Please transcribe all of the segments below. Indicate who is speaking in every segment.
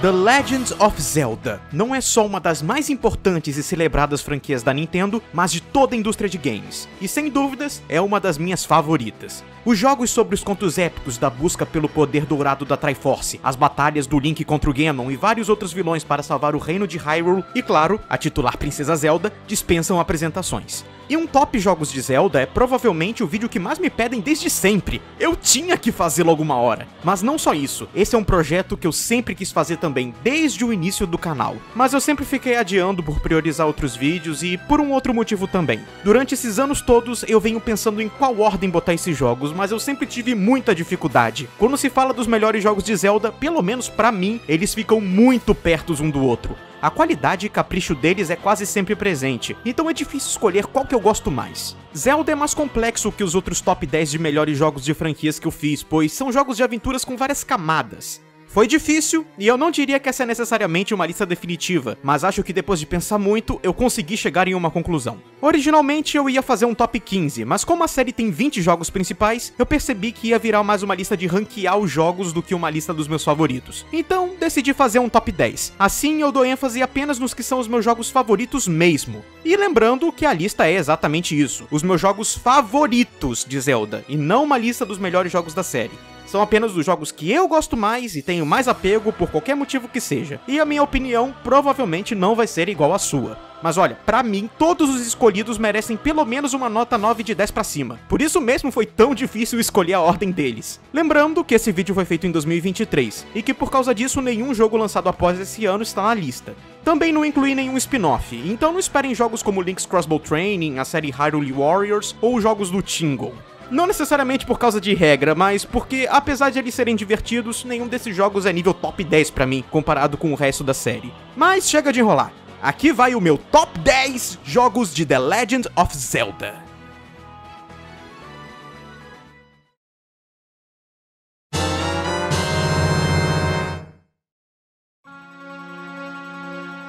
Speaker 1: The Legend of Zelda não é só uma das mais importantes e celebradas franquias da Nintendo, mas de toda a indústria de games, e sem dúvidas é uma das minhas favoritas. Os jogos sobre os contos épicos da busca pelo poder dourado da Triforce, as batalhas do Link contra o Ganon e vários outros vilões para salvar o reino de Hyrule, e claro, a titular Princesa Zelda, dispensam apresentações. E um top jogos de Zelda é provavelmente o vídeo que mais me pedem desde sempre. Eu tinha que fazê-lo alguma hora. Mas não só isso, esse é um projeto que eu sempre quis fazer também, desde o início do canal. Mas eu sempre fiquei adiando por priorizar outros vídeos e por um outro motivo também. Durante esses anos todos, eu venho pensando em qual ordem botar esses jogos, mas eu sempre tive muita dificuldade. Quando se fala dos melhores jogos de Zelda, pelo menos para mim, eles ficam muito perto um do outro. A qualidade e capricho deles é quase sempre presente, então é difícil escolher qual que eu gosto mais. Zelda é mais complexo que os outros top 10 de melhores jogos de franquias que eu fiz, pois são jogos de aventuras com várias camadas. Foi difícil, e eu não diria que essa é necessariamente uma lista definitiva, mas acho que depois de pensar muito, eu consegui chegar em uma conclusão. Originalmente eu ia fazer um top 15, mas como a série tem 20 jogos principais, eu percebi que ia virar mais uma lista de ranquear os jogos do que uma lista dos meus favoritos. Então, decidi fazer um top 10. Assim, eu dou ênfase apenas nos que são os meus jogos favoritos mesmo. E lembrando que a lista é exatamente isso, os meus jogos favoritos de Zelda, e não uma lista dos melhores jogos da série são apenas os jogos que eu gosto mais e tenho mais apego por qualquer motivo que seja. E a minha opinião provavelmente não vai ser igual à sua. Mas olha, para mim, todos os escolhidos merecem pelo menos uma nota 9 de 10 para cima. Por isso mesmo foi tão difícil escolher a ordem deles. Lembrando que esse vídeo foi feito em 2023 e que por causa disso nenhum jogo lançado após esse ano está na lista. Também não incluí nenhum spin-off, então não esperem jogos como Link's Crossbow Training, a série Hyrule Warriors ou jogos do Tingle. Não necessariamente por causa de regra, mas porque, apesar de eles serem divertidos, nenhum desses jogos é nível top 10 para mim, comparado com o resto da série. Mas chega de enrolar. Aqui vai o meu top 10 jogos de The Legend of Zelda.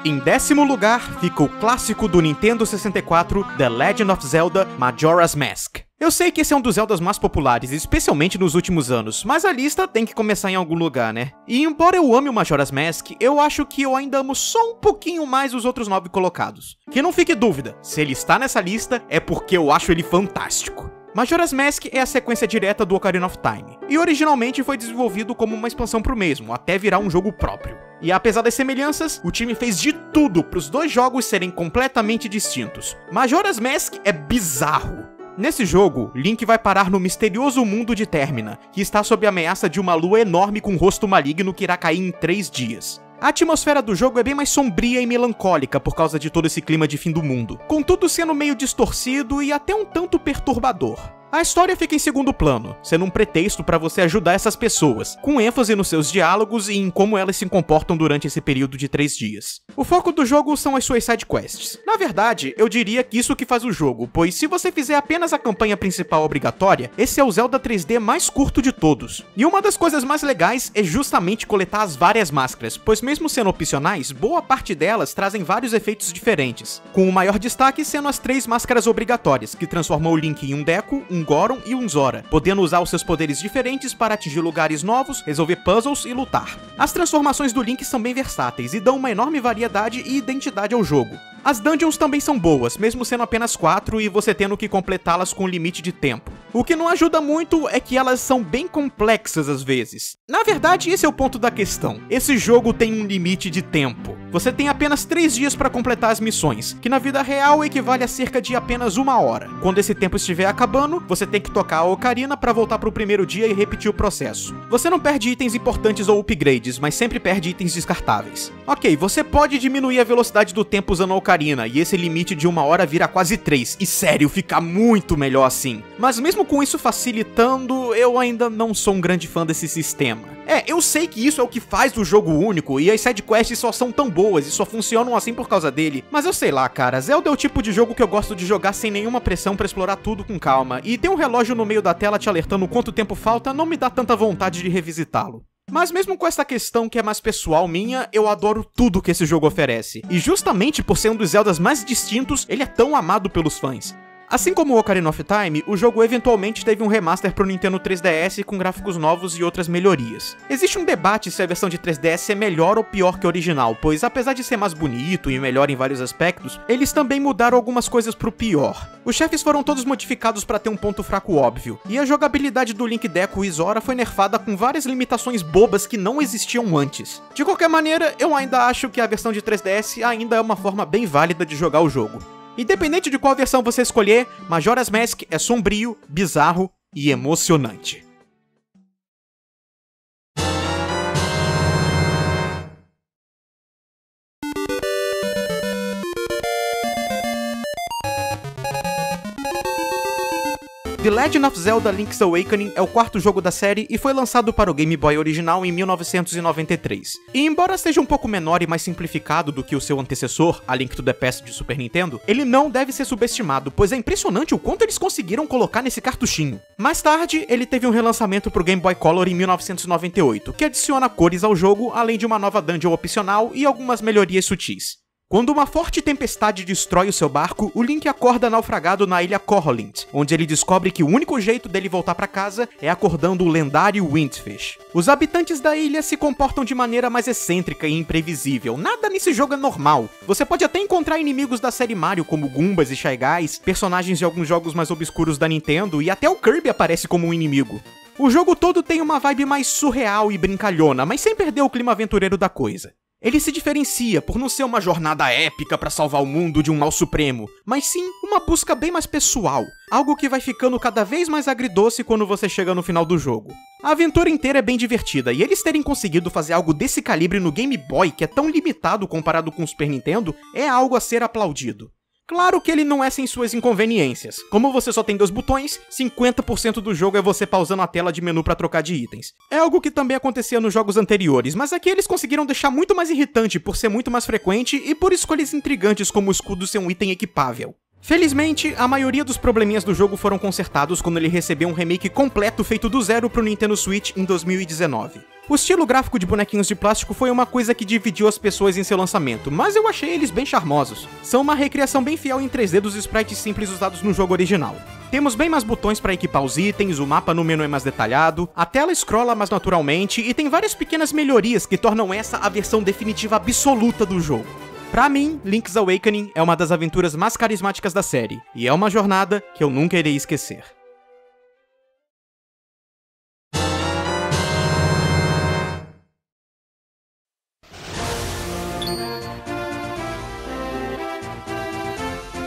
Speaker 1: Em décimo lugar fica o clássico do Nintendo 64, The Legend of Zelda Majora's Mask. Eu sei que esse é um dos Zeldas mais populares, especialmente nos últimos anos, mas a lista tem que começar em algum lugar, né? E embora eu ame o Majora's Mask, eu acho que eu ainda amo só um pouquinho mais os outros nove colocados. Que não fique dúvida, se ele está nessa lista é porque eu acho ele fantástico. Majora's Mask é a sequência direta do Ocarina of Time, e originalmente foi desenvolvido como uma expansão pro mesmo, até virar um jogo próprio. E apesar das semelhanças, o time fez de tudo para os dois jogos serem completamente distintos. Majora's Mask é bizarro. Nesse jogo, Link vai parar no misterioso mundo de Termina, que está sob a ameaça de uma lua enorme com rosto maligno que irá cair em três dias. A atmosfera do jogo é bem mais sombria e melancólica por causa de todo esse clima de fim do mundo, contudo sendo meio distorcido e até um tanto perturbador. A história fica em segundo plano, sendo um pretexto para você ajudar essas pessoas, com ênfase nos seus diálogos e em como elas se comportam durante esse período de três dias. O foco do jogo são as suas side quests. Na verdade, eu diria que isso que faz o jogo, pois se você fizer apenas a campanha principal obrigatória, esse é o Zelda 3D mais curto de todos. E uma das coisas mais legais é justamente coletar as várias máscaras, pois mesmo sendo opcionais, boa parte delas trazem vários efeitos diferentes, com o maior destaque sendo as três máscaras obrigatórias, que transformam o Link em um Deco, um um Goron e um Zora, podendo usar os seus poderes diferentes para atingir lugares novos, resolver puzzles e lutar. As transformações do Link são bem versáteis e dão uma enorme variedade e identidade ao jogo. As dungeons também são boas, mesmo sendo apenas 4 e você tendo que completá-las com limite de tempo. O que não ajuda muito é que elas são bem complexas às vezes. Na verdade, esse é o ponto da questão. Esse jogo tem um limite de tempo. Você tem apenas 3 dias para completar as missões, que na vida real equivale a cerca de apenas uma hora. Quando esse tempo estiver acabando, você tem que tocar a ocarina para voltar para o primeiro dia e repetir o processo. Você não perde itens importantes ou upgrades, mas sempre perde itens descartáveis. Ok, você pode diminuir a velocidade do tempo usando a ocarina, e esse limite de uma hora vira quase 3, e sério, fica muito melhor assim. Mas mesmo com isso facilitando, eu ainda não sou um grande fã desse sistema. É, eu sei que isso é o que faz o jogo único, e as sidequests só são tão boas e só funcionam assim por causa dele. Mas eu sei lá, cara, Zelda é o tipo de jogo que eu gosto de jogar sem nenhuma pressão para explorar tudo com calma, e ter um relógio no meio da tela te alertando quanto tempo falta não me dá tanta vontade de revisitá-lo. Mas mesmo com essa questão que é mais pessoal minha, eu adoro tudo que esse jogo oferece. E justamente por ser um dos Zeldas mais distintos, ele é tão amado pelos fãs. Assim como o Ocarina of Time, o jogo eventualmente teve um remaster pro Nintendo 3DS com gráficos novos e outras melhorias. Existe um debate se a versão de 3DS é melhor ou pior que a original, pois apesar de ser mais bonito e melhor em vários aspectos, eles também mudaram algumas coisas pro pior. Os chefes foram todos modificados para ter um ponto fraco óbvio, e a jogabilidade do Link Deco e Zora foi nerfada com várias limitações bobas que não existiam antes. De qualquer maneira, eu ainda acho que a versão de 3DS ainda é uma forma bem válida de jogar o jogo. Independente de qual versão você escolher, Majora's Mask é sombrio, bizarro e emocionante. The Legend of Zelda Link's Awakening é o quarto jogo da série e foi lançado para o Game Boy original em 1993. E embora seja um pouco menor e mais simplificado do que o seu antecessor, A Link to the Past de Super Nintendo, ele não deve ser subestimado, pois é impressionante o quanto eles conseguiram colocar nesse cartuchinho. Mais tarde, ele teve um relançamento para o Game Boy Color em 1998, que adiciona cores ao jogo, além de uma nova dungeon opcional e algumas melhorias sutis. Quando uma forte tempestade destrói o seu barco, o Link acorda naufragado na ilha Corolint, onde ele descobre que o único jeito dele voltar para casa é acordando o lendário Windfish. Os habitantes da ilha se comportam de maneira mais excêntrica e imprevisível. Nada nesse jogo é normal. Você pode até encontrar inimigos da série Mario como Goombas e Shy Guys, personagens de alguns jogos mais obscuros da Nintendo e até o Kirby aparece como um inimigo. O jogo todo tem uma vibe mais surreal e brincalhona, mas sem perder o clima aventureiro da coisa. Ele se diferencia por não ser uma jornada épica para salvar o mundo de um mal supremo, mas sim uma busca bem mais pessoal, algo que vai ficando cada vez mais agridoce quando você chega no final do jogo. A aventura inteira é bem divertida, e eles terem conseguido fazer algo desse calibre no Game Boy, que é tão limitado comparado com o Super Nintendo, é algo a ser aplaudido. Claro que ele não é sem suas inconveniências. Como você só tem dois botões, 50% do jogo é você pausando a tela de menu para trocar de itens. É algo que também acontecia nos jogos anteriores, mas aqui eles conseguiram deixar muito mais irritante por ser muito mais frequente e por escolhas intrigantes como o escudo ser um item equipável. Felizmente, a maioria dos probleminhas do jogo foram consertados quando ele recebeu um remake completo feito do zero pro Nintendo Switch em 2019. O estilo gráfico de bonequinhos de plástico foi uma coisa que dividiu as pessoas em seu lançamento, mas eu achei eles bem charmosos. São uma recriação bem fiel em 3D dos sprites simples usados no jogo original. Temos bem mais botões para equipar os itens, o mapa no menu é mais detalhado, a tela scrolla mais naturalmente e tem várias pequenas melhorias que tornam essa a versão definitiva absoluta do jogo. Pra mim, Link's Awakening é uma das aventuras mais carismáticas da série, e é uma jornada que eu nunca irei esquecer.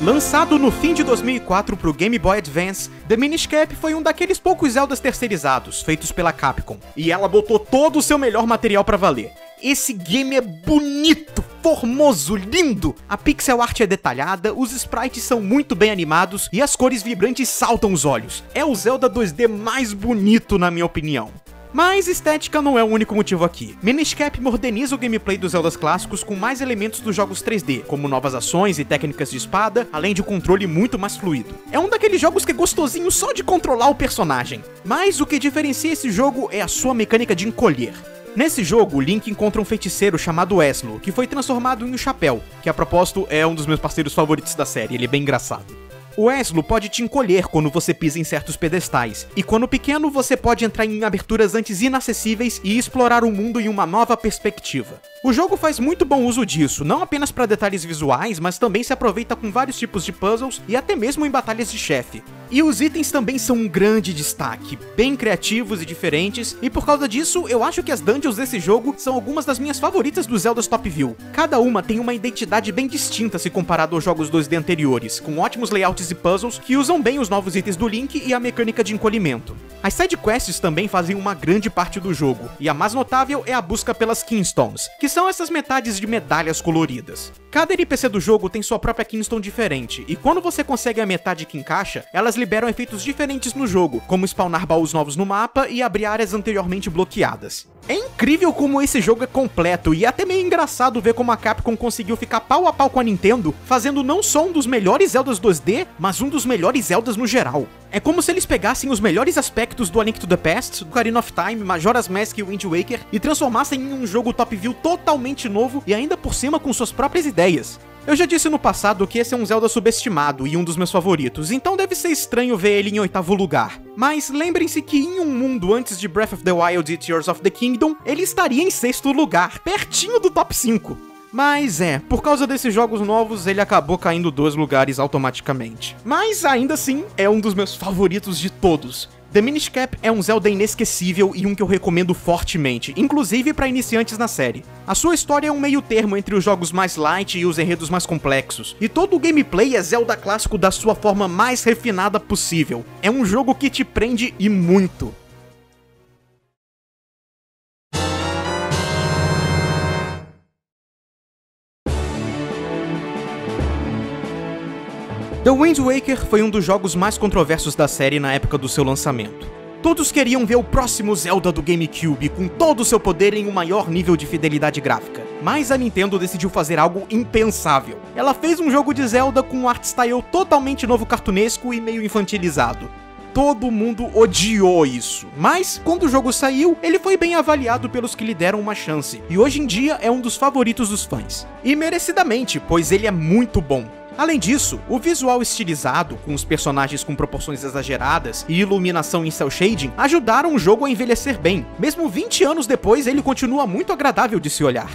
Speaker 1: Lançado no fim de 2004 para o Game Boy Advance, The Minish Cap foi um daqueles poucos Zeldas terceirizados, feitos pela Capcom, e ela botou todo o seu melhor material para valer. Esse game é bonito, formoso, lindo! A pixel art é detalhada, os sprites são muito bem animados e as cores vibrantes saltam os olhos. É o Zelda 2D mais bonito, na minha opinião. Mas estética não é o único motivo aqui. Minish Cap moderniza o gameplay dos Zeldas clássicos com mais elementos dos jogos 3D, como novas ações e técnicas de espada, além de um controle muito mais fluido. É um daqueles jogos que é gostosinho só de controlar o personagem. Mas o que diferencia esse jogo é a sua mecânica de encolher. Nesse jogo, Link encontra um feiticeiro chamado Eslo, que foi transformado em um chapéu, que a propósito é um dos meus parceiros favoritos da série, ele é bem engraçado. O Eslo pode te encolher quando você pisa em certos pedestais, e quando pequeno você pode entrar em aberturas antes inacessíveis e explorar o mundo em uma nova perspectiva. O jogo faz muito bom uso disso, não apenas para detalhes visuais, mas também se aproveita com vários tipos de puzzles e até mesmo em batalhas de chefe. E os itens também são um grande destaque, bem criativos e diferentes, e por causa disso, eu acho que as dungeons desse jogo são algumas das minhas favoritas do Zelda Top View. Cada uma tem uma identidade bem distinta se comparado aos jogos 2D anteriores, com ótimos layouts e puzzles que usam bem os novos itens do Link e a mecânica de encolhimento. As side quests também fazem uma grande parte do jogo, e a mais notável é a busca pelas Kingstones, que são essas metades de medalhas coloridas. Cada NPC do jogo tem sua própria Kingstone diferente, e quando você consegue a metade que encaixa, elas liberam efeitos diferentes no jogo, como spawnar baús novos no mapa e abrir áreas anteriormente bloqueadas. É incrível como esse jogo é completo e é até meio engraçado ver como a Capcom conseguiu ficar pau a pau com a Nintendo, fazendo não só um dos melhores Zeldas 2D, mas um dos melhores Zeldas no geral. É como se eles pegassem os melhores aspectos do A Link to the Past, do Ocarina of Time, Majora's Mask e Wind Waker e transformassem em um jogo top view totalmente novo e ainda por cima com suas próprias ideias. Eu já disse no passado que esse é um Zelda subestimado e um dos meus favoritos, então deve ser estranho ver ele em oitavo lugar. Mas lembrem-se que em um mundo antes de Breath of the Wild e Tears of the Kingdom, ele estaria em sexto lugar, pertinho do top 5. Mas é, por causa desses jogos novos, ele acabou caindo dois lugares automaticamente. Mas ainda assim, é um dos meus favoritos de todos. The Minish Cap é um Zelda inesquecível e um que eu recomendo fortemente, inclusive para iniciantes na série. A sua história é um meio termo entre os jogos mais light e os enredos mais complexos, e todo o gameplay é Zelda clássico da sua forma mais refinada possível. É um jogo que te prende e muito. The Wind Waker foi um dos jogos mais controversos da série na época do seu lançamento. Todos queriam ver o próximo Zelda do GameCube com todo o seu poder em um maior nível de fidelidade gráfica. Mas a Nintendo decidiu fazer algo impensável. Ela fez um jogo de Zelda com um art style totalmente novo cartunesco e meio infantilizado. Todo mundo odiou isso, mas quando o jogo saiu, ele foi bem avaliado pelos que lhe deram uma chance, e hoje em dia é um dos favoritos dos fãs. E merecidamente, pois ele é muito bom. Além disso, o visual estilizado, com os personagens com proporções exageradas e iluminação em cel shading, ajudaram o jogo a envelhecer bem. Mesmo 20 anos depois, ele continua muito agradável de se olhar.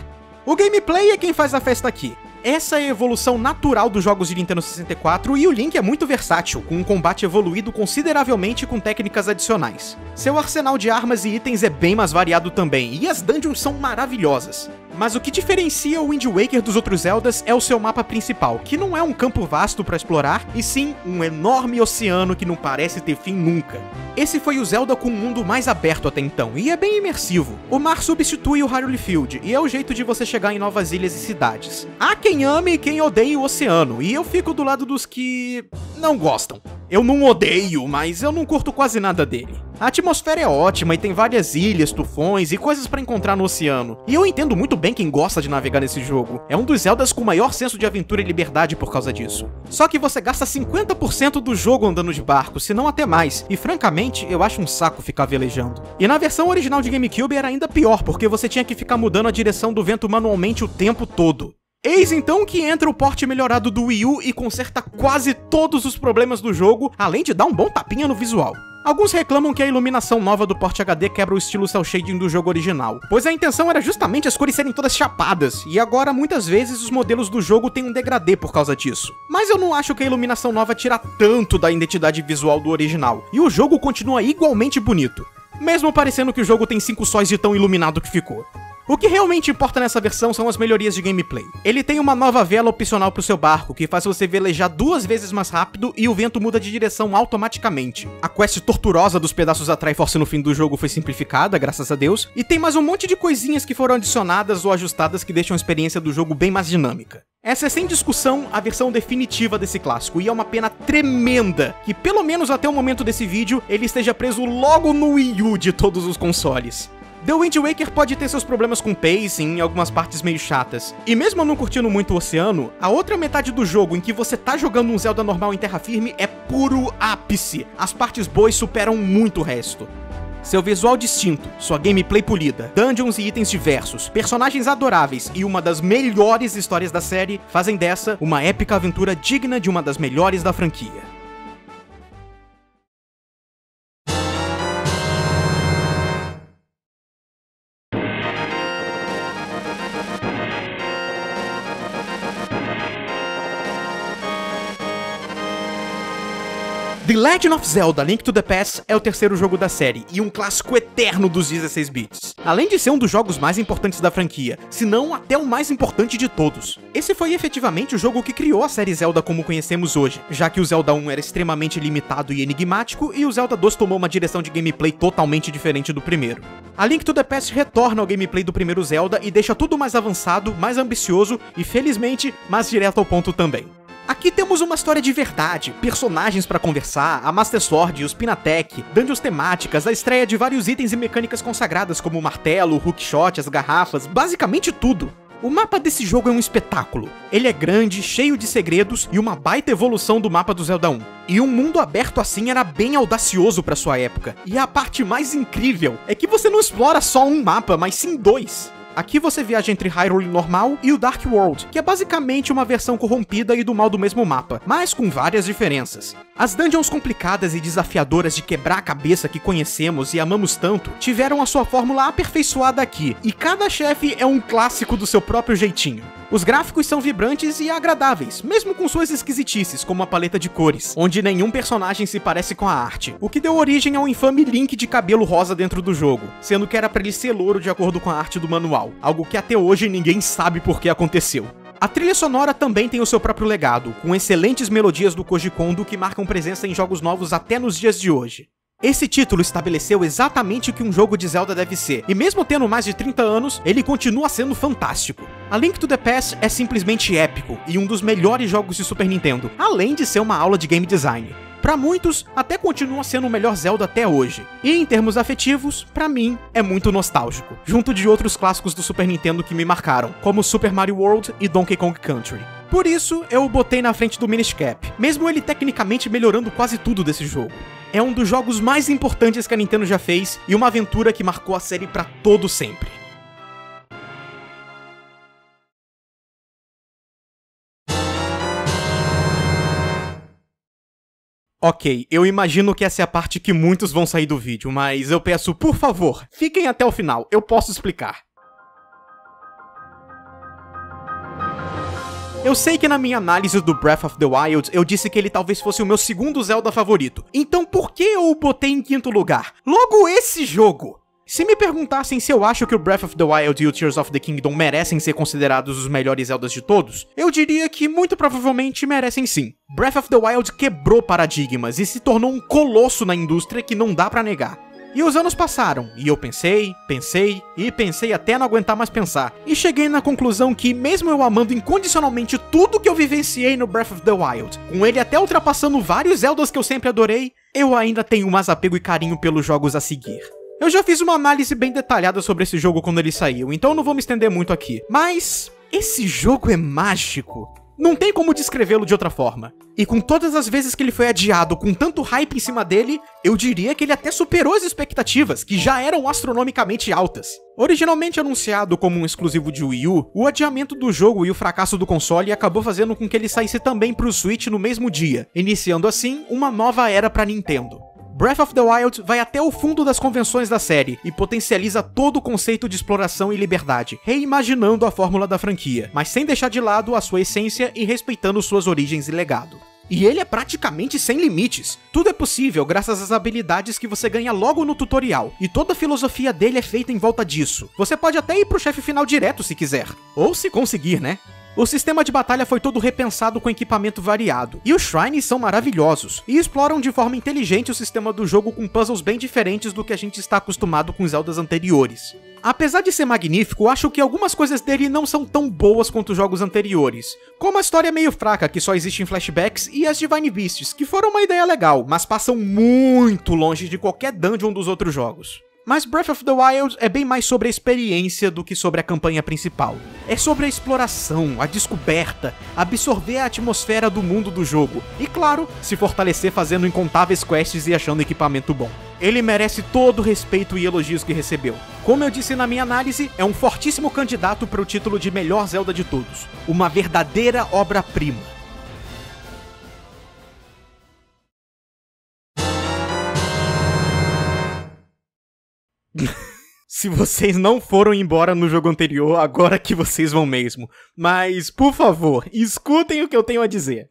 Speaker 1: O gameplay é quem faz a festa aqui. Essa é a evolução natural dos jogos de Nintendo 64 e o Link é muito versátil, com um combate evoluído consideravelmente com técnicas adicionais. Seu arsenal de armas e itens é bem mais variado também, e as dungeons são maravilhosas. Mas o que diferencia o Wind Waker dos outros Zeldas é o seu mapa principal, que não é um campo vasto para explorar, e sim um enorme oceano que não parece ter fim nunca. Esse foi o Zelda com o mundo mais aberto até então, e é bem imersivo. O mar substitui o Hyrule Field, e é o jeito de você chegar em novas ilhas e cidades. Há quem ame e quem odeie o oceano, e eu fico do lado dos que... não gostam. Eu não odeio, mas eu não curto quase nada dele. A atmosfera é ótima e tem várias ilhas, tufões e coisas para encontrar no oceano. E eu entendo muito bem quem gosta de navegar nesse jogo. É um dos Zeldas com maior senso de aventura e liberdade por causa disso. Só que você gasta 50% do jogo andando de barco, se não até mais. E francamente, eu acho um saco ficar velejando. E na versão original de GameCube era ainda pior, porque você tinha que ficar mudando a direção do vento manualmente o tempo todo. Eis então que entra o porte melhorado do Wii U e conserta quase todos os problemas do jogo, além de dar um bom tapinha no visual. Alguns reclamam que a iluminação nova do porte HD quebra o estilo cel shading do jogo original, pois a intenção era justamente as cores serem todas chapadas, e agora muitas vezes os modelos do jogo têm um degradê por causa disso. Mas eu não acho que a iluminação nova tira tanto da identidade visual do original, e o jogo continua igualmente bonito, mesmo parecendo que o jogo tem 5 sóis de tão iluminado que ficou. O que realmente importa nessa versão são as melhorias de gameplay. Ele tem uma nova vela opcional pro seu barco, que faz você velejar duas vezes mais rápido e o vento muda de direção automaticamente. A quest torturosa dos pedaços da Triforce no fim do jogo foi simplificada, graças a Deus, e tem mais um monte de coisinhas que foram adicionadas ou ajustadas que deixam a experiência do jogo bem mais dinâmica. Essa é sem discussão a versão definitiva desse clássico, e é uma pena tremenda que, pelo menos até o momento desse vídeo, ele esteja preso logo no Wii U de todos os consoles. The Wind Waker pode ter seus problemas com pacing em algumas partes meio chatas. E mesmo eu não curtindo muito o oceano, a outra metade do jogo em que você tá jogando um Zelda normal em terra firme é puro ápice. As partes boas superam muito o resto. Seu visual distinto, sua gameplay polida, dungeons e itens diversos, personagens adoráveis e uma das melhores histórias da série fazem dessa uma épica aventura digna de uma das melhores da franquia. Legend of Zelda Link to the Past é o terceiro jogo da série e um clássico eterno dos 16 bits. Além de ser um dos jogos mais importantes da franquia, se não até o mais importante de todos. Esse foi efetivamente o jogo que criou a série Zelda como conhecemos hoje, já que o Zelda 1 era extremamente limitado e enigmático e o Zelda 2 tomou uma direção de gameplay totalmente diferente do primeiro. A Link to the Past retorna ao gameplay do primeiro Zelda e deixa tudo mais avançado, mais ambicioso e, felizmente, mais direto ao ponto também. Aqui temos uma história de verdade, personagens para conversar, a Master Sword, os Pinatec, dungeons temáticas, a estreia de vários itens e mecânicas consagradas como o martelo, o hookshot, as garrafas, basicamente tudo. O mapa desse jogo é um espetáculo. Ele é grande, cheio de segredos e uma baita evolução do mapa do Zelda 1. E um mundo aberto assim era bem audacioso para sua época. E a parte mais incrível é que você não explora só um mapa, mas sim dois. Aqui você viaja entre Hyrule normal e o Dark World, que é basicamente uma versão corrompida e do mal do mesmo mapa, mas com várias diferenças. As dungeons complicadas e desafiadoras de quebrar a cabeça que conhecemos e amamos tanto tiveram a sua fórmula aperfeiçoada aqui, e cada chefe é um clássico do seu próprio jeitinho. Os gráficos são vibrantes e agradáveis, mesmo com suas esquisitices, como a paleta de cores, onde nenhum personagem se parece com a arte, o que deu origem ao infame Link de cabelo rosa dentro do jogo, sendo que era para ele ser louro de acordo com a arte do manual, algo que até hoje ninguém sabe por que aconteceu. A trilha sonora também tem o seu próprio legado, com excelentes melodias do Koji Kondo que marcam presença em jogos novos até nos dias de hoje. Esse título estabeleceu exatamente o que um jogo de Zelda deve ser, e mesmo tendo mais de 30 anos, ele continua sendo fantástico. A Link to the Past é simplesmente épico e um dos melhores jogos de Super Nintendo, além de ser uma aula de game design. Para muitos, até continua sendo o melhor Zelda até hoje. E em termos afetivos, para mim, é muito nostálgico, junto de outros clássicos do Super Nintendo que me marcaram, como Super Mario World e Donkey Kong Country. Por isso, eu o botei na frente do Minish Cap, mesmo ele tecnicamente melhorando quase tudo desse jogo. É um dos jogos mais importantes que a Nintendo já fez e uma aventura que marcou a série para todo sempre. Ok, eu imagino que essa é a parte que muitos vão sair do vídeo, mas eu peço, por favor, fiquem até o final, eu posso explicar. Eu sei que na minha análise do Breath of the Wild eu disse que ele talvez fosse o meu segundo Zelda favorito. Então por que eu o botei em quinto lugar? Logo esse jogo! Se me perguntassem se eu acho que o Breath of the Wild e o Tears of the Kingdom merecem ser considerados os melhores Zeldas de todos, eu diria que muito provavelmente merecem sim. Breath of the Wild quebrou paradigmas e se tornou um colosso na indústria que não dá para negar. E os anos passaram, e eu pensei, pensei e pensei até não aguentar mais pensar. E cheguei na conclusão que, mesmo eu amando incondicionalmente tudo que eu vivenciei no Breath of the Wild, com ele até ultrapassando vários Zeldas que eu sempre adorei, eu ainda tenho mais apego e carinho pelos jogos a seguir. Eu já fiz uma análise bem detalhada sobre esse jogo quando ele saiu, então não vou me estender muito aqui. Mas esse jogo é mágico. Não tem como descrevê-lo de outra forma. E com todas as vezes que ele foi adiado com tanto hype em cima dele, eu diria que ele até superou as expectativas, que já eram astronomicamente altas. Originalmente anunciado como um exclusivo de Wii U, o adiamento do jogo e o fracasso do console acabou fazendo com que ele saísse também para o Switch no mesmo dia, iniciando assim uma nova era para Nintendo. Breath of the Wild vai até o fundo das convenções da série e potencializa todo o conceito de exploração e liberdade, reimaginando a fórmula da franquia, mas sem deixar de lado a sua essência e respeitando suas origens e legado. E ele é praticamente sem limites. Tudo é possível graças às habilidades que você ganha logo no tutorial, e toda a filosofia dele é feita em volta disso. Você pode até ir pro chefe final direto se quiser, ou se conseguir, né? O sistema de batalha foi todo repensado com equipamento variado, e os shrines são maravilhosos, e exploram de forma inteligente o sistema do jogo com puzzles bem diferentes do que a gente está acostumado com os Zeldas anteriores. Apesar de ser magnífico, acho que algumas coisas dele não são tão boas quanto os jogos anteriores, como a história meio fraca que só existe em flashbacks e as Divine Beasts, que foram uma ideia legal, mas passam muito longe de qualquer dungeon dos outros jogos. Mas Breath of the Wild é bem mais sobre a experiência do que sobre a campanha principal. É sobre a exploração, a descoberta, absorver a atmosfera do mundo do jogo e, claro, se fortalecer fazendo incontáveis quests e achando equipamento bom. Ele merece todo o respeito e elogios que recebeu. Como eu disse na minha análise, é um fortíssimo candidato para o título de melhor Zelda de todos. Uma verdadeira obra-prima. Se vocês não foram embora no jogo anterior, agora que vocês vão mesmo. Mas, por favor, escutem o que eu tenho a dizer.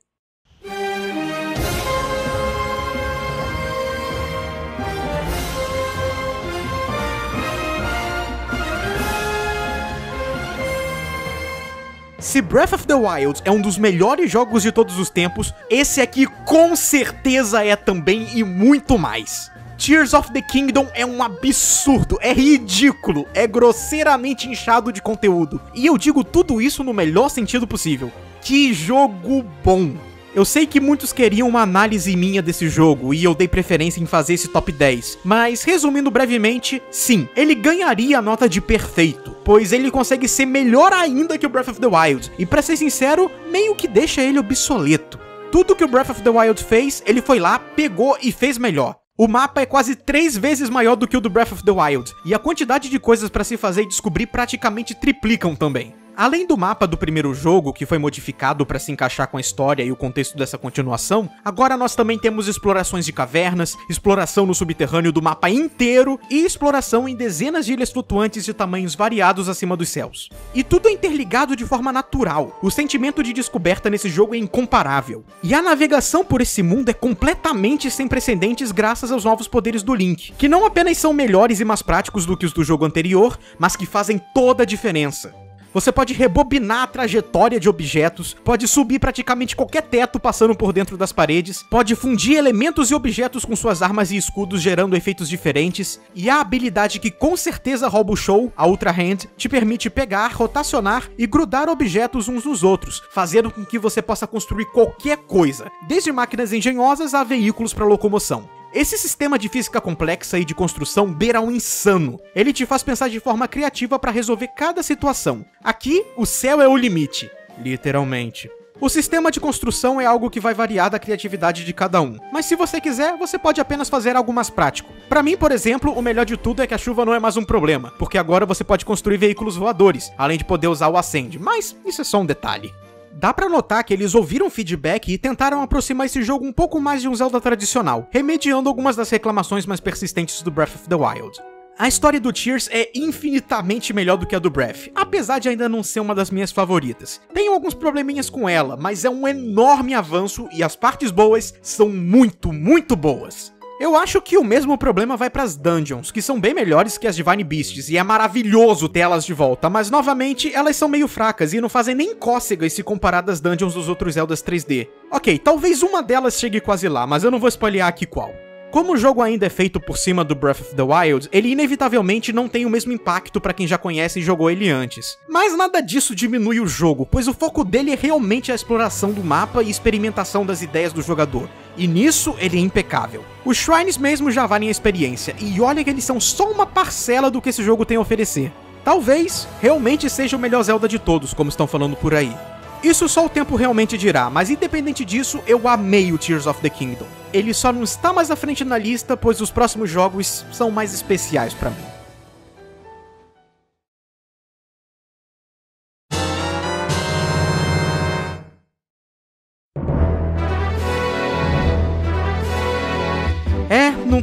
Speaker 1: Se Breath of the Wild é um dos melhores jogos de todos os tempos, esse aqui com certeza é também e muito mais. Tears of the Kingdom é um absurdo, é ridículo, é grosseiramente inchado de conteúdo. E eu digo tudo isso no melhor sentido possível. Que jogo bom! Eu sei que muitos queriam uma análise minha desse jogo e eu dei preferência em fazer esse top 10, mas resumindo brevemente, sim, ele ganharia a nota de perfeito, pois ele consegue ser melhor ainda que o Breath of the Wild, e para ser sincero, meio que deixa ele obsoleto. Tudo que o Breath of the Wild fez, ele foi lá, pegou e fez melhor. O mapa é quase três vezes maior do que o do Breath of the Wild, e a quantidade de coisas para se fazer e descobrir praticamente triplicam também. Além do mapa do primeiro jogo, que foi modificado para se encaixar com a história e o contexto dessa continuação, agora nós também temos explorações de cavernas, exploração no subterrâneo do mapa inteiro e exploração em dezenas de ilhas flutuantes de tamanhos variados acima dos céus. E tudo é interligado de forma natural. O sentimento de descoberta nesse jogo é incomparável. E a navegação por esse mundo é completamente sem precedentes graças aos novos poderes do Link, que não apenas são melhores e mais práticos do que os do jogo anterior, mas que fazem toda a diferença. Você pode rebobinar a trajetória de objetos, pode subir praticamente qualquer teto passando por dentro das paredes, pode fundir elementos e objetos com suas armas e escudos gerando efeitos diferentes, e a habilidade que com certeza rouba o show, a Ultra Hand, te permite pegar, rotacionar e grudar objetos uns nos outros, fazendo com que você possa construir qualquer coisa, desde máquinas engenhosas a veículos para locomoção. Esse sistema de física complexa e de construção beira um insano. Ele te faz pensar de forma criativa para resolver cada situação. Aqui, o céu é o limite, literalmente. O sistema de construção é algo que vai variar da criatividade de cada um, mas se você quiser, você pode apenas fazer algo mais prático. Para mim, por exemplo, o melhor de tudo é que a chuva não é mais um problema, porque agora você pode construir veículos voadores, além de poder usar o Ascend, mas isso é só um detalhe. Dá pra notar que eles ouviram feedback e tentaram aproximar esse jogo um pouco mais de um Zelda tradicional, remediando algumas das reclamações mais persistentes do Breath of the Wild. A história do Tears é infinitamente melhor do que a do Breath, apesar de ainda não ser uma das minhas favoritas. Tenho alguns probleminhas com ela, mas é um enorme avanço e as partes boas são muito, muito boas. Eu acho que o mesmo problema vai para as dungeons, que são bem melhores que as Divine Beasts, e é maravilhoso tê-las de volta, mas novamente elas são meio fracas e não fazem nem cócegas se comparadas às dungeons dos outros Zeldas 3D. Ok, talvez uma delas chegue quase lá, mas eu não vou spoilear aqui qual. Como o jogo ainda é feito por cima do Breath of the Wild, ele inevitavelmente não tem o mesmo impacto para quem já conhece e jogou ele antes. Mas nada disso diminui o jogo, pois o foco dele é realmente a exploração do mapa e experimentação das ideias do jogador. E nisso ele é impecável. Os Shrines mesmo já valem a experiência, e olha que eles são só uma parcela do que esse jogo tem a oferecer. Talvez realmente seja o melhor Zelda de todos, como estão falando por aí. Isso só o tempo realmente dirá, mas independente disso, eu amei o Tears of the Kingdom. Ele só não está mais à frente na lista, pois os próximos jogos são mais especiais para mim.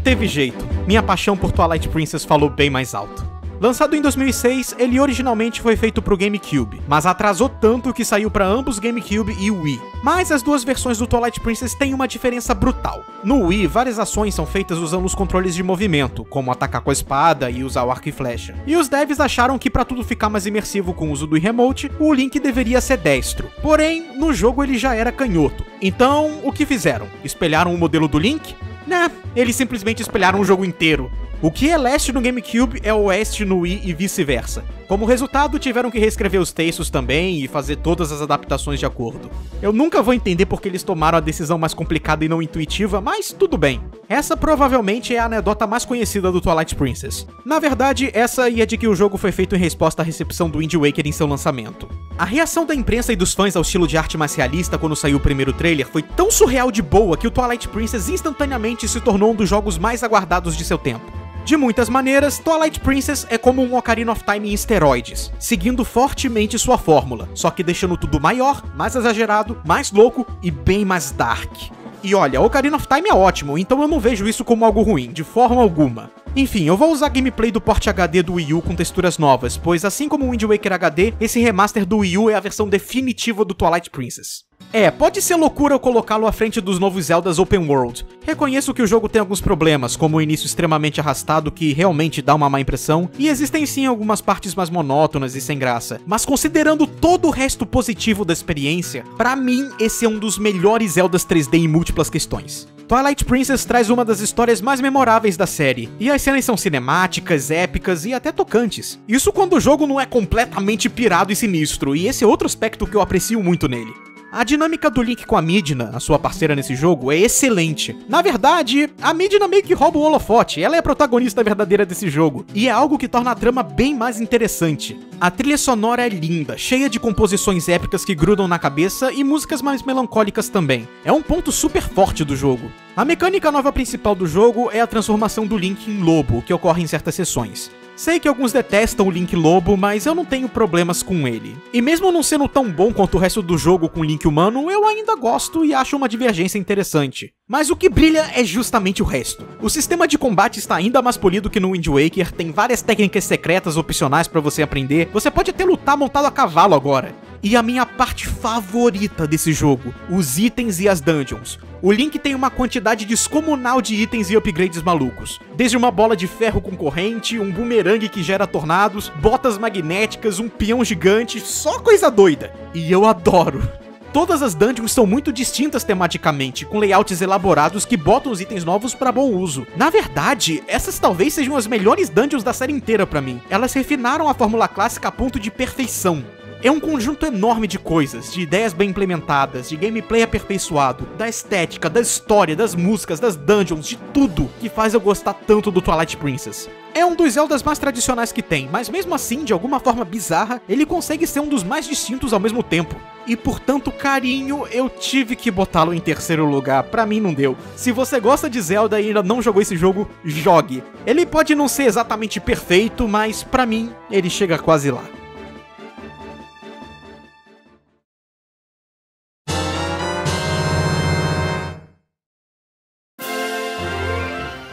Speaker 1: Teve jeito. Minha paixão por Twilight Princess falou bem mais alto. Lançado em 2006, ele originalmente foi feito pro GameCube, mas atrasou tanto que saiu para ambos GameCube e Wii. Mas as duas versões do Twilight Princess têm uma diferença brutal. No Wii, várias ações são feitas usando os controles de movimento, como atacar com a espada e usar o arco e flecha. E os devs acharam que para tudo ficar mais imersivo com o uso do remote, o Link deveria ser destro. Porém, no jogo ele já era canhoto. Então, o que fizeram? Espelharam o modelo do Link? Né, eles simplesmente espelharam o jogo inteiro. O que é leste no GameCube é oeste no Wii e vice-versa. Como resultado, tiveram que reescrever os textos também e fazer todas as adaptações de acordo. Eu nunca vou entender porque eles tomaram a decisão mais complicada e não intuitiva, mas tudo bem. Essa provavelmente é a anedota mais conhecida do Twilight Princess. Na verdade, essa ia de que o jogo foi feito em resposta à recepção do Wind Waker em seu lançamento. A reação da imprensa e dos fãs ao estilo de arte mais realista quando saiu o primeiro trailer foi tão surreal de boa que o Twilight Princess instantaneamente se tornou um dos jogos mais aguardados de seu tempo. De muitas maneiras, Twilight Princess é como um Ocarina of Time em esteroides, seguindo fortemente sua fórmula, só que deixando tudo maior, mais exagerado, mais louco e bem mais dark. E olha, Ocarina of Time é ótimo, então eu não vejo isso como algo ruim, de forma alguma. Enfim, eu vou usar gameplay do porte HD do Wii U com texturas novas, pois assim como o Wind Waker HD, esse remaster do Wii U é a versão definitiva do Twilight Princess. É, pode ser loucura eu colocá-lo à frente dos novos Zeldas Open World. Reconheço que o jogo tem alguns problemas, como o início extremamente arrastado que realmente dá uma má impressão, e existem sim algumas partes mais monótonas e sem graça. Mas considerando todo o resto positivo da experiência, para mim esse é um dos melhores Zeldas 3D em múltiplas questões. Twilight Princess traz uma das histórias mais memoráveis da série, e as cenas são cinemáticas, épicas e até tocantes. Isso quando o jogo não é completamente pirado e sinistro, e esse é outro aspecto que eu aprecio muito nele. A dinâmica do Link com a Midna, a sua parceira nesse jogo, é excelente. Na verdade, a Midna meio que rouba o holofote, ela é a protagonista verdadeira desse jogo, e é algo que torna a trama bem mais interessante. A trilha sonora é linda, cheia de composições épicas que grudam na cabeça e músicas mais melancólicas também. É um ponto super forte do jogo. A mecânica nova principal do jogo é a transformação do Link em lobo, que ocorre em certas sessões. Sei que alguns detestam o Link Lobo, mas eu não tenho problemas com ele. E mesmo não sendo tão bom quanto o resto do jogo com Link humano, eu ainda gosto e acho uma divergência interessante. Mas o que brilha é justamente o resto. O sistema de combate está ainda mais polido que no Wind Waker, tem várias técnicas secretas opcionais para você aprender, você pode até lutar montado a cavalo agora. E a minha parte favorita desse jogo, os itens e as dungeons. O Link tem uma quantidade descomunal de itens e upgrades malucos. Desde uma bola de ferro com corrente, um boomerang que gera tornados, botas magnéticas, um peão gigante, só coisa doida. E eu adoro. Todas as dungeons são muito distintas tematicamente, com layouts elaborados que botam os itens novos para bom uso. Na verdade, essas talvez sejam as melhores dungeons da série inteira para mim. Elas refinaram a fórmula clássica a ponto de perfeição. É um conjunto enorme de coisas, de ideias bem implementadas, de gameplay aperfeiçoado, da estética, da história, das músicas, das dungeons, de tudo que faz eu gostar tanto do Twilight Princess. É um dos Zeldas mais tradicionais que tem, mas mesmo assim, de alguma forma bizarra, ele consegue ser um dos mais distintos ao mesmo tempo. E por tanto carinho, eu tive que botá-lo em terceiro lugar, pra mim não deu. Se você gosta de Zelda e ainda não jogou esse jogo, jogue. Ele pode não ser exatamente perfeito, mas pra mim, ele chega quase lá.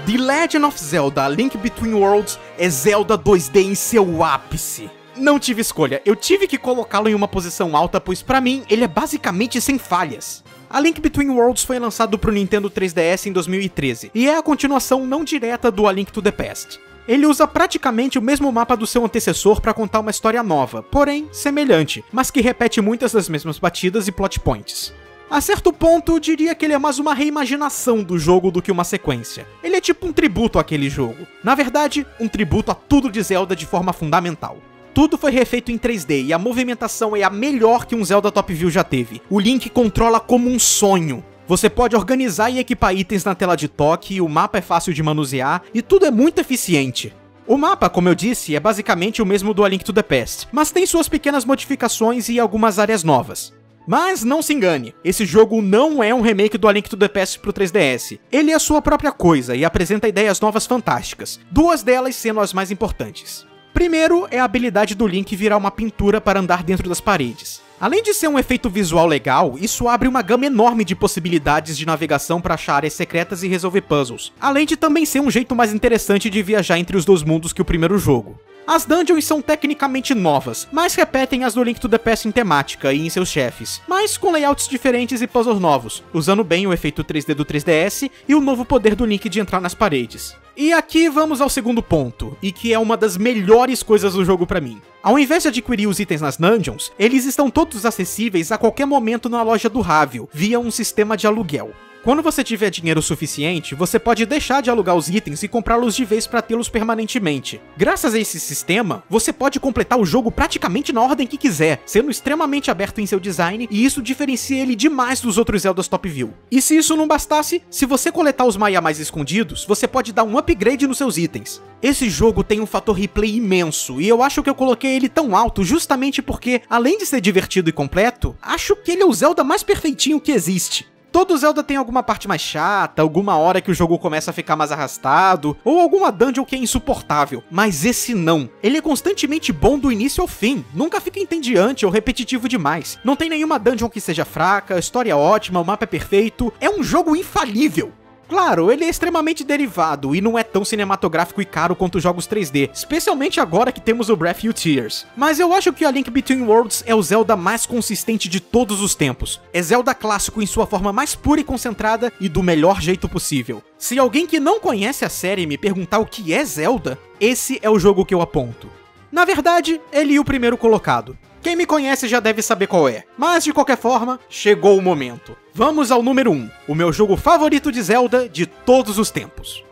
Speaker 1: The Legend of Zelda Link Between Worlds é Zelda 2D em seu ápice. Não tive escolha, eu tive que colocá-lo em uma posição alta, pois para mim ele é basicamente sem falhas. A Link Between Worlds foi lançado para o Nintendo 3DS em 2013 e é a continuação não direta do A Link to the Past. Ele usa praticamente o mesmo mapa do seu antecessor para contar uma história nova, porém semelhante, mas que repete muitas das mesmas batidas e plot points. A certo ponto, diria que ele é mais uma reimaginação do jogo do que uma sequência. Ele é tipo um tributo àquele jogo. Na verdade, um tributo a tudo de Zelda de forma fundamental. Tudo foi refeito em 3D e a movimentação é a melhor que um Zelda Top View já teve. O Link controla como um sonho. Você pode organizar e equipar itens na tela de toque, o mapa é fácil de manusear e tudo é muito eficiente. O mapa, como eu disse, é basicamente o mesmo do A Link to the Past, mas tem suas pequenas modificações e algumas áreas novas. Mas não se engane, esse jogo não é um remake do A Link to the Past pro 3DS. Ele é sua própria coisa e apresenta ideias novas fantásticas, duas delas sendo as mais importantes. Primeiro é a habilidade do Link virar uma pintura para andar dentro das paredes. Além de ser um efeito visual legal, isso abre uma gama enorme de possibilidades de navegação para achar áreas secretas e resolver puzzles, além de também ser um jeito mais interessante de viajar entre os dois mundos que o primeiro jogo. As dungeons são tecnicamente novas, mas repetem as do Link to the Past em temática e em seus chefes, mas com layouts diferentes e puzzles novos, usando bem o efeito 3D do 3DS e o novo poder do Link de entrar nas paredes. E aqui vamos ao segundo ponto, e que é uma das melhores coisas do jogo para mim. Ao invés de adquirir os itens nas dungeons, eles estão todos acessíveis a qualquer momento na loja do Ravio, via um sistema de aluguel. Quando você tiver dinheiro suficiente, você pode deixar de alugar os itens e comprá-los de vez para tê-los permanentemente. Graças a esse sistema, você pode completar o jogo praticamente na ordem que quiser, sendo extremamente aberto em seu design, e isso diferencia ele demais dos outros Zeldas Top View. E se isso não bastasse, se você coletar os Maya mais escondidos, você pode dar um upgrade nos seus itens. Esse jogo tem um fator replay imenso, e eu acho que eu coloquei ele tão alto justamente porque, além de ser divertido e completo, acho que ele é o Zelda mais perfeitinho que existe. Todo Zelda tem alguma parte mais chata, alguma hora que o jogo começa a ficar mais arrastado, ou alguma dungeon que é insuportável, mas esse não. Ele é constantemente bom do início ao fim, nunca fica entediante ou repetitivo demais. Não tem nenhuma dungeon que seja fraca, história ótima, o mapa é perfeito, é um jogo infalível. Claro, ele é extremamente derivado e não é tão cinematográfico e caro quanto os jogos 3D, especialmente agora que temos o Breath You Tears. Mas eu acho que a Link Between Worlds é o Zelda mais consistente de todos os tempos. É Zelda clássico em sua forma mais pura e concentrada e do melhor jeito possível. Se alguém que não conhece a série me perguntar o que é Zelda, esse é o jogo que eu aponto. Na verdade, ele é o primeiro colocado. Quem me conhece já deve saber qual é, mas de qualquer forma, chegou o momento. Vamos ao número 1, o meu jogo favorito de Zelda de todos os tempos.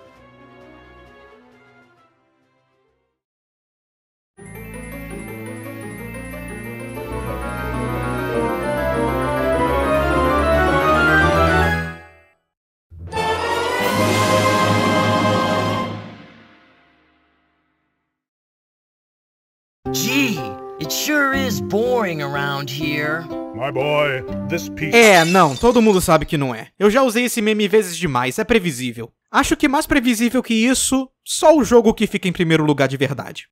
Speaker 1: Boring around here. My boy, this piece... É, não, todo mundo sabe que não é. Eu já usei esse meme vezes demais, é previsível. Acho que mais previsível que isso, só o jogo que fica em primeiro lugar de verdade.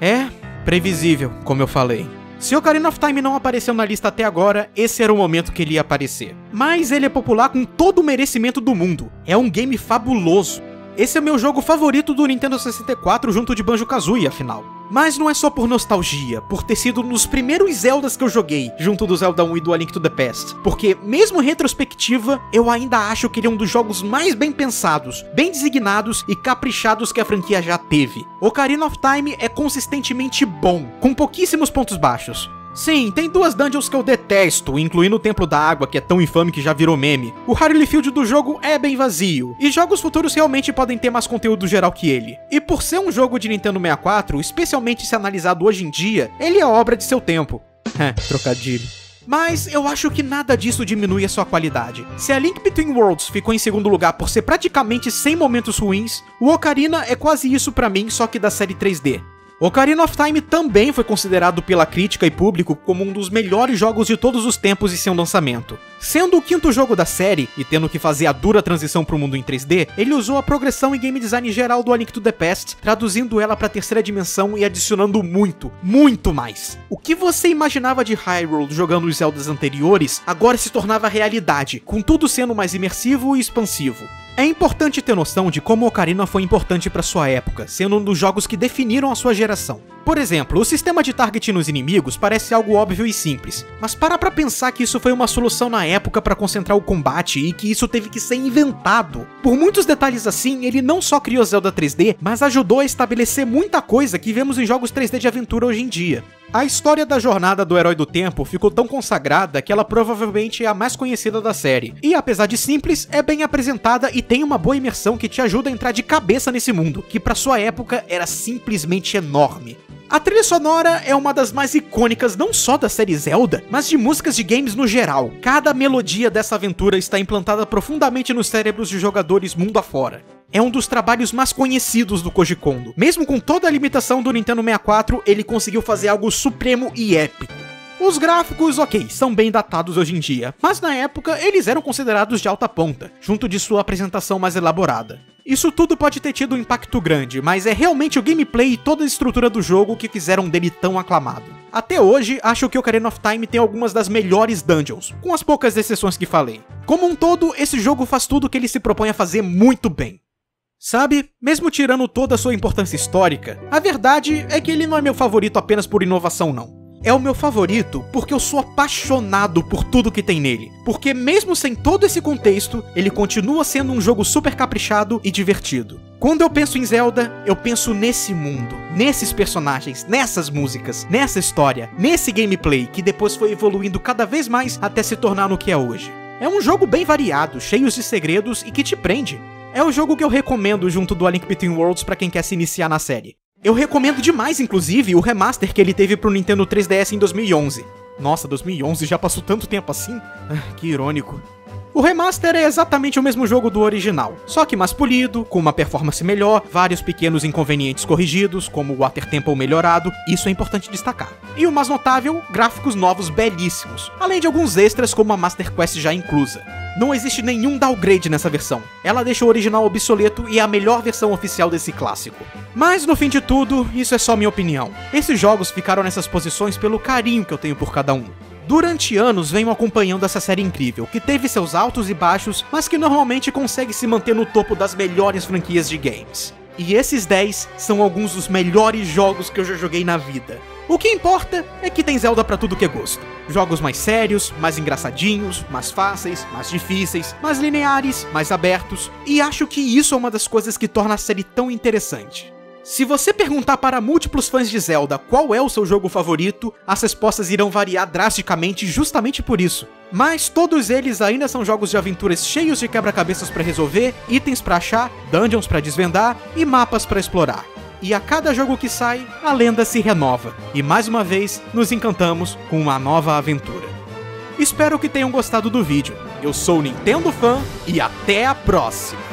Speaker 1: É, previsível, como eu falei. Se Ocarina of Time não apareceu na lista até agora, esse era o momento que ele ia aparecer. Mas ele é popular com todo o merecimento do mundo. É um game fabuloso. Esse é o meu jogo favorito do Nintendo 64 junto de Banjo-Kazooie, afinal. Mas não é só por nostalgia, por ter sido um dos primeiros Zeldas que eu joguei, junto do Zelda 1 e do A Link to the Past. Porque, mesmo retrospectiva, eu ainda acho que ele é um dos jogos mais bem pensados, bem designados e caprichados que a franquia já teve. Ocarina of Time é consistentemente bom, com pouquíssimos pontos baixos. Sim, tem duas dungeons que eu detesto, incluindo o Templo da Água, que é tão infame que já virou meme. O Hyrule Field do jogo é bem vazio, e jogos futuros realmente podem ter mais conteúdo geral que ele. E por ser um jogo de Nintendo 64, especialmente se analisado hoje em dia, ele é obra de seu tempo. Trocadilho. Mas eu acho que nada disso diminui a sua qualidade. Se a Link Between Worlds ficou em segundo lugar por ser praticamente sem momentos ruins, o Ocarina é quase isso para mim, só que da série 3D. Ocarina of Time também foi considerado pela crítica e público como um dos melhores jogos de todos os tempos em seu lançamento. Sendo o quinto jogo da série, e tendo que fazer a dura transição para o mundo em 3D, ele usou a progressão e game design geral do A Link to the Past, traduzindo ela para a terceira dimensão e adicionando muito, muito mais. O que você imaginava de Hyrule jogando os Zeldas anteriores, agora se tornava realidade, com tudo sendo mais imersivo e expansivo. É importante ter noção de como Ocarina foi importante para sua época, sendo um dos jogos que definiram a sua geração. Por exemplo, o sistema de target nos inimigos parece algo óbvio e simples, mas para pra pensar que isso foi uma solução na época para concentrar o combate e que isso teve que ser inventado. Por muitos detalhes assim, ele não só criou Zelda 3D, mas ajudou a estabelecer muita coisa que vemos em jogos 3D de aventura hoje em dia. A história da jornada do Herói do Tempo ficou tão consagrada que ela provavelmente é a mais conhecida da série. E apesar de simples, é bem apresentada e tem uma boa imersão que te ajuda a entrar de cabeça nesse mundo, que para sua época era simplesmente enorme. A trilha sonora é uma das mais icônicas não só da série Zelda, mas de músicas de games no geral. Cada melodia dessa aventura está implantada profundamente nos cérebros de jogadores mundo afora é um dos trabalhos mais conhecidos do Koji Kondo. Mesmo com toda a limitação do Nintendo 64, ele conseguiu fazer algo supremo e épico. Os gráficos, ok, são bem datados hoje em dia, mas na época eles eram considerados de alta ponta, junto de sua apresentação mais elaborada. Isso tudo pode ter tido um impacto grande, mas é realmente o gameplay e toda a estrutura do jogo que fizeram dele tão aclamado. Até hoje, acho que Ocarina of Time tem algumas das melhores dungeons, com as poucas exceções que falei. Como um todo, esse jogo faz tudo o que ele se propõe a fazer muito bem. Sabe, mesmo tirando toda a sua importância histórica, a verdade é que ele não é meu favorito apenas por inovação, não. É o meu favorito porque eu sou apaixonado por tudo que tem nele. Porque, mesmo sem todo esse contexto, ele continua sendo um jogo super caprichado e divertido. Quando eu penso em Zelda, eu penso nesse mundo, nesses personagens, nessas músicas, nessa história, nesse gameplay que depois foi evoluindo cada vez mais até se tornar no que é hoje. É um jogo bem variado, cheio de segredos e que te prende. É o jogo que eu recomendo junto do A Link Between Worlds para quem quer se iniciar na série. Eu recomendo demais, inclusive, o remaster que ele teve pro Nintendo 3DS em 2011. Nossa, 2011 já passou tanto tempo assim? Ah, que irônico. O remaster é exatamente o mesmo jogo do original, só que mais polido, com uma performance melhor, vários pequenos inconvenientes corrigidos, como o Water Temple melhorado, isso é importante destacar. E o mais notável, gráficos novos belíssimos, além de alguns extras como a Master Quest já inclusa. Não existe nenhum downgrade nessa versão. Ela deixa o original obsoleto e é a melhor versão oficial desse clássico. Mas no fim de tudo, isso é só minha opinião. Esses jogos ficaram nessas posições pelo carinho que eu tenho por cada um. Durante anos venho acompanhando essa série incrível, que teve seus altos e baixos, mas que normalmente consegue se manter no topo das melhores franquias de games. E esses 10 são alguns dos melhores jogos que eu já joguei na vida. O que importa é que tem Zelda para tudo que é gosto. Jogos mais sérios, mais engraçadinhos, mais fáceis, mais difíceis, mais lineares, mais abertos, e acho que isso é uma das coisas que torna a série tão interessante. Se você perguntar para múltiplos fãs de Zelda qual é o seu jogo favorito, as respostas irão variar drasticamente justamente por isso. Mas todos eles ainda são jogos de aventuras cheios de quebra-cabeças para resolver, itens para achar, dungeons para desvendar e mapas para explorar. E a cada jogo que sai, a lenda se renova, e mais uma vez nos encantamos com uma nova aventura. Espero que tenham gostado do vídeo. Eu sou o Nintendo Fan e até a próxima!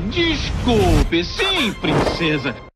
Speaker 2: Desculpe. Sim, princesa.